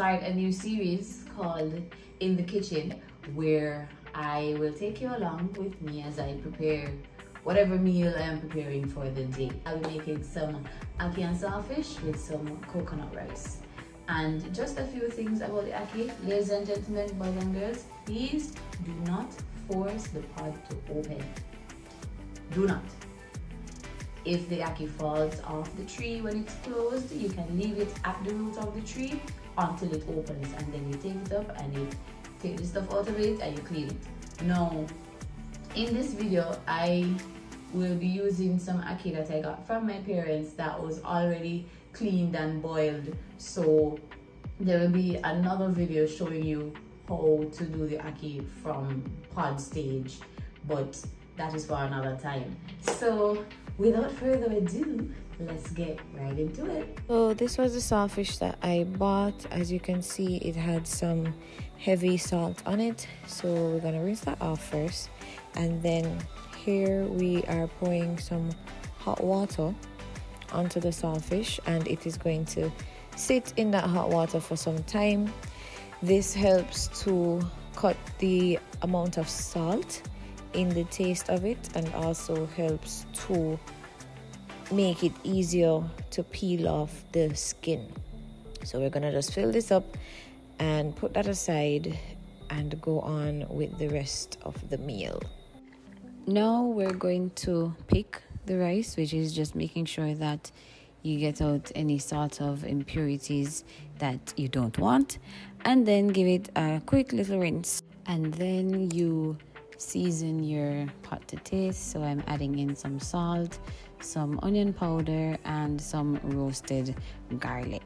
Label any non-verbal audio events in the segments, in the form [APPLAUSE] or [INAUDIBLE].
start a new series called In the Kitchen where I will take you along with me as I prepare whatever meal I am preparing for the day. I'll be making some ackee and saltfish with some coconut rice. And just a few things about the ackee. Ladies and gentlemen, boys and girls, please do not force the pot to open. Do not. If the ackee falls off the tree when it's closed, you can leave it at the root of the tree until it opens and then you take it up and you take the stuff out of it and you clean it. Now, in this video, I will be using some ackee that I got from my parents that was already cleaned and boiled. So there will be another video showing you how to do the ackee from pod stage, but that is for another time. So without further ado, let's get right into it. So this was the saltfish that I bought. As you can see, it had some heavy salt on it. So we're gonna rinse that off first. And then here we are pouring some hot water onto the saltfish and it is going to sit in that hot water for some time. This helps to cut the amount of salt in the taste of it and also helps to make it easier to peel off the skin. So we're gonna just fill this up and put that aside and go on with the rest of the meal. Now we're going to pick the rice, which is just making sure that you get out any sort of impurities that you don't want, and then give it a quick little rinse. And then you season your pot to taste. So I'm adding in some salt, some onion powder, and some roasted garlic.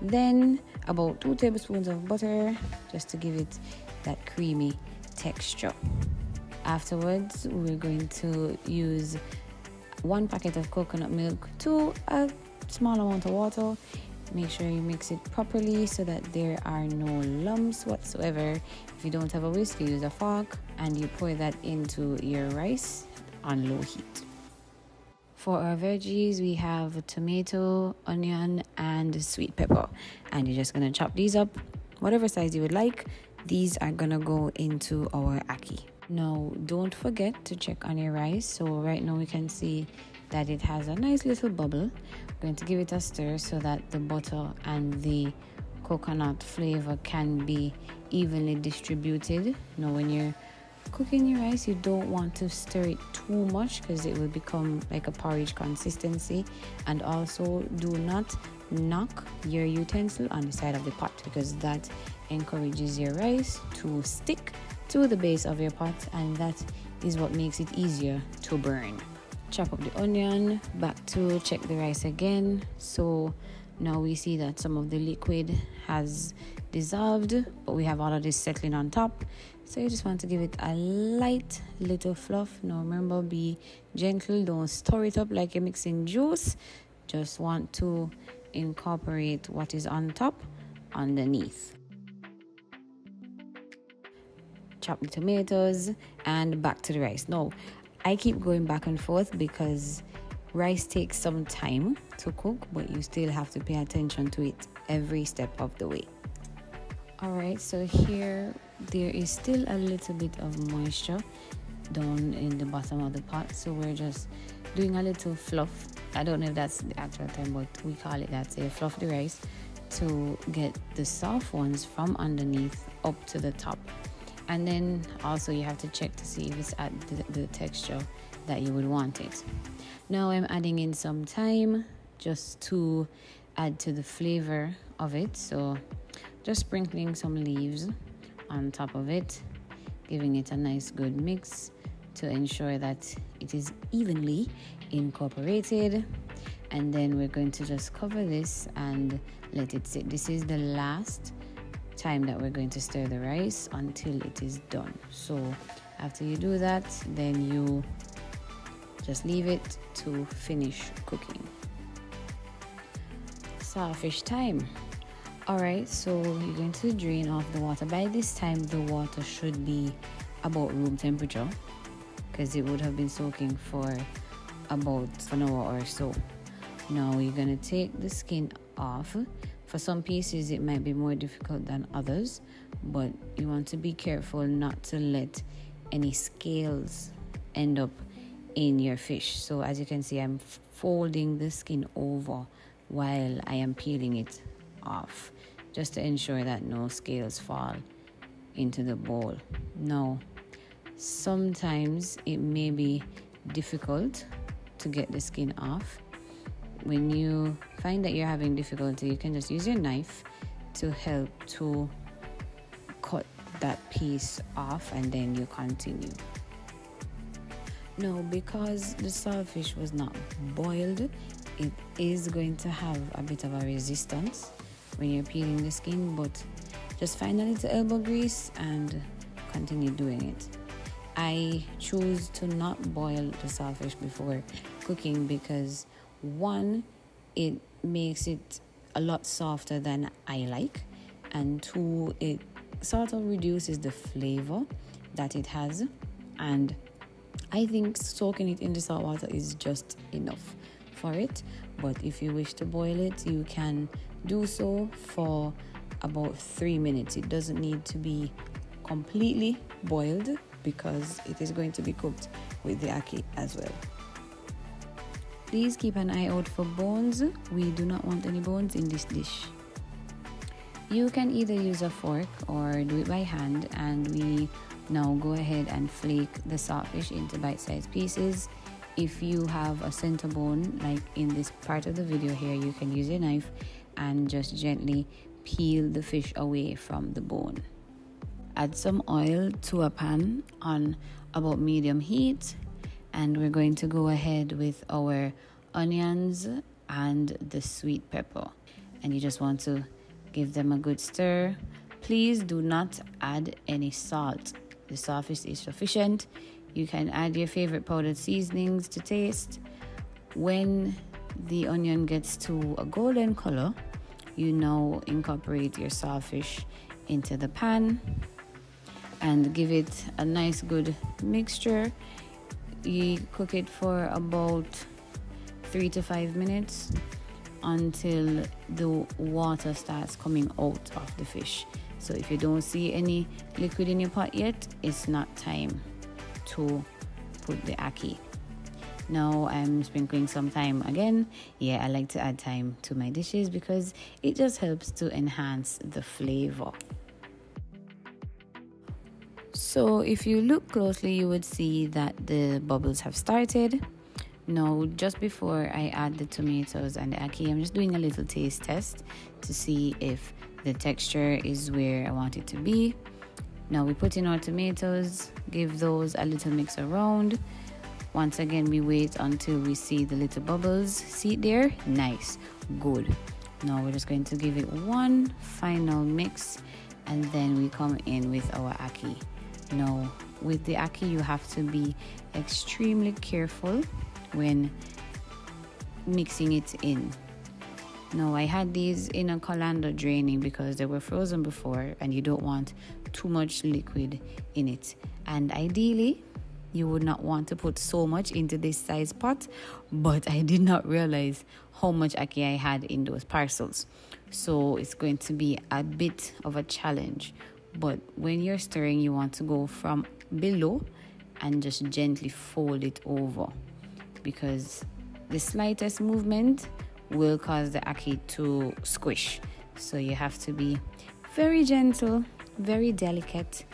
Then about two tablespoons of butter just to give it that creamy texture. Afterwards, we're going to use one packet of coconut milk to a small amount of water. Make sure you mix it properly so that there are no lumps whatsoever. If you don't have a whisk, use a fork and you pour that into your rice on low heat. For our veggies, we have tomato, onion, and sweet pepper. And you're just gonna chop these up, whatever size you would like. These are gonna go into our ackee. Now, don't forget to check on your rice. So, right now, we can see that it has a nice little bubble. I'm going to give it a stir so that the butter and the coconut flavor can be evenly distributed. Now, when you're cooking your rice, you don't want to stir it too much because it will become like a porridge consistency. And also, do not knock your utensil on the side of the pot because that encourages your rice to stick to the base of your pot and that is what makes it easier to burn. Chop up the onion, back to check the rice again. So now we see that some of the liquid has dissolved, but we have all of this settling on top. So you just want to give it a light little fluff. Now remember, be gentle, don't stir it up like you're mixing juice. Just want to incorporate what is on top underneath. chop the tomatoes, and back to the rice. Now, I keep going back and forth because rice takes some time to cook, but you still have to pay attention to it every step of the way. Alright, so here there is still a little bit of moisture down in the bottom of the pot, so we're just doing a little fluff. I don't know if that's the actual term, but we call it that. Say fluff the rice to get the soft ones from underneath up to the top and then also you have to check to see if it's at the, the texture that you would want it. Now i'm adding in some thyme just to add to the flavor of it. So just sprinkling some leaves on top of it giving it a nice good mix to ensure that it is evenly incorporated. And then we're going to just cover this and let it sit. This is the last time that we're going to stir the rice until it is done. So after you do that then you just leave it to finish cooking. Saltfish time. All right so you're going to drain off the water. By this time the water should be about room temperature because it would have been soaking for about an hour or so. Now you're going to take the skin off For some pieces, it might be more difficult than others, but you want to be careful not to let any scales end up in your fish. So, as you can see, I'm folding the skin over while I am peeling it off just to ensure that no scales fall into the bowl. Now, sometimes it may be difficult to get the skin off. When you find that you're having difficulty, you can just use your knife to help to cut that piece off and then you continue. No, because the saltfish was not boiled, it is going to have a bit of a resistance when you're peeling the skin, but just find a little elbow grease and continue doing it. I choose to not boil the saltfish before cooking because one, it makes it a lot softer than I like, and two, it sort of reduces the flavor that it has, and I think soaking it in the salt water is just enough for it. But if you wish to boil it, you can do so for about three minutes. It doesn't need to be completely boiled because it is going to be cooked with the ackee as well. Please keep an eye out for bones. We do not want any bones in this dish. You can either use a fork or do it by hand, and we now go ahead and flake the saltfish into bite sized pieces. If you have a center bone, like in this part of the video here, you can use a knife and just gently peel the fish away from the bone. Add some oil to a pan on about medium heat, and we're going to go ahead with our onions and the sweet pepper. And you just want to give them a good stir. Please do not add any salt. The saltfish is sufficient. You can add your favorite powdered seasonings to taste. When the onion gets to a golden color, you now incorporate your saltfish into the pan and give it a nice good mixture. You cook it for about three to five minutes until the water starts coming out of the fish. So if you don't see any liquid in your pot yet, it's not time to put the ackee. Now I'm sprinkling some thyme again. Yeah, I like to add thyme to my dishes because it just helps to enhance the flavor. So if you look closely, you would see that the bubbles have started. Now, just before I add the tomatoes and the ackee, I'm just doing a little taste test to see if the texture is where I want it to be. Now we put in our tomatoes, give those a little mix around. Once again, we wait until we see the little bubbles. See there? Nice, good. Now we're just going to give it one final mix and then we come in with our ackee. Now, with the ackee, you have to be extremely careful when mixing it in. No, I had these in a colander draining because they were frozen before and you don't want too much liquid in it. And ideally, you would not want to put so much into this size pot, but I did not realize how much ackee I had in those parcels. So it's going to be a bit of a challenge but when you're stirring, you want to go from below and just gently fold it over because the slightest movement will cause the ackee to squish. So you have to be very gentle, very delicate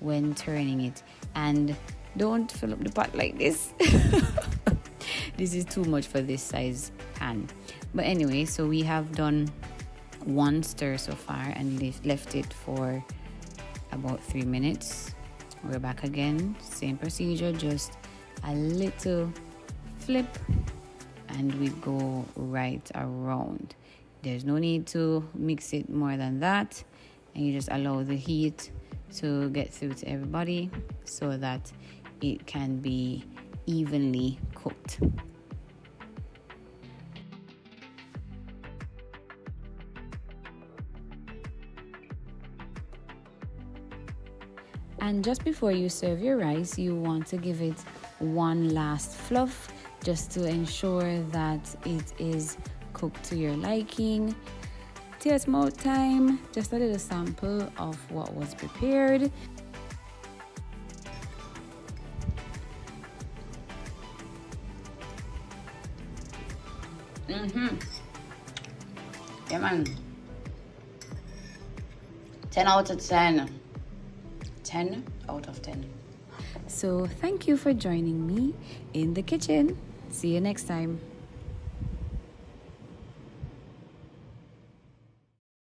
when turning it, and don't fill up the pot like this. [LAUGHS] this is too much for this size pan. But anyway, so we have done one stir so far and left it for about three minutes. We're back again, same procedure, just a little flip, and we go right around. There's no need to mix it more than that, and you just allow the heat to get through to everybody so that it can be evenly cooked. And just before you serve your rice, you want to give it one last fluff just to ensure that it is cooked to your liking. taste mode time. Just a little sample of what was prepared. Mm-hmm. Yeah, man. 10 out of 10. 10 out of 10. So, thank you for joining me in the kitchen. See you next time.